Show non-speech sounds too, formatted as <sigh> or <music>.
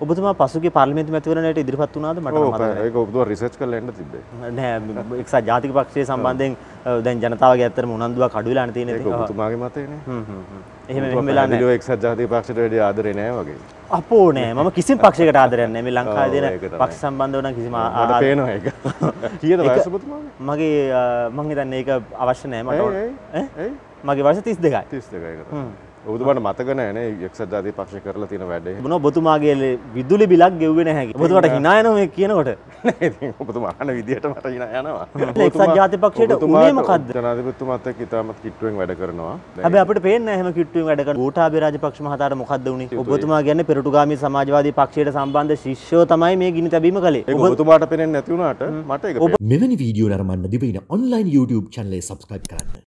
ඔබතුමා පසුගේ පාර්ලිමේන්තු මැතිවරණයට ඉදිරිපත් වුණාද මට මතක නැහැ. ඒක ඔබතුමා රිසර්ච් කරලා එන්න තිබ්බේ. නෑ එක්සත් ජාතික පක්ෂය සම්බන්ධයෙන් දැන් ජනතාවගේ ඇත්තටම උනන්දුවක් අඩු වෙලානේ තියෙන්නේ ඒක ඉතින්. ඔබතුමාගේ මතයනේ. හ්ම් හ්ම් හ්ම්. එහෙම එහෙම වෙලා නෑ. එක්සත් ජාතික පක්ෂයට වැඩි ආදරේ නෑ වගේ. අපෝ නෑ මම කිසිම පක්ෂයකට ආදරයක් නෑ මේ ලංකාවේ ඔව්, දෙන. පක්ෂ සම්බන්ධව නම් කිසිම පේනවා ඒක. <laughs> කීයද? මගේ මං හිතන්නේ ඒක අවශ්‍ය නෑ මට? මගේ වයස 32යි. 32 කට. ඔබතුමාට මතක නෑනේ එක්සත් ජාතික පක්ෂය කරලා තියෙන වැඩේ. මොන ඔබතුමාගේ ලේ- විදුලි බිලක් ගෙව්වේ නැහැ. ඔබතුමාට hina යනවා මේ කියනකොට. ඉතින් ඔබතුමා අහන විදිහට මට hina යනවා. එක්සත් ජාතික පක්ෂයට ඔබතුමාට උනේ මොකද්ද? ජනාධිපතිතුමාත් එක්ක ඉතාමත් කිට්ටුවෙන් වැඩ කරනවා. හැබැයි අපිට පේන්නේ නැහැ එහෙම කිට්ටුවෙන් වැඩ කරන ගෝඨාභය රාජපක්ෂ මහතාට මොකද්ද උනේ? ඔබතුමා කියන්නේ පෙරටුගාමී සමාජවාදී පක්ෂයට සම්බන්ධ ශිෂ්‍යෝ තමයි මේ ගිනි තැබීම කළේ. ඔබතුමාට පේන්නේ නැති වුණාට මට ඒක මෙවැනි වීඩියෝ නරමන්න දිවයින ඔන්ලයින් YouTube චැනලේ සබස්ක්‍රයිබ් කරන්න